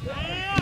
Yeah.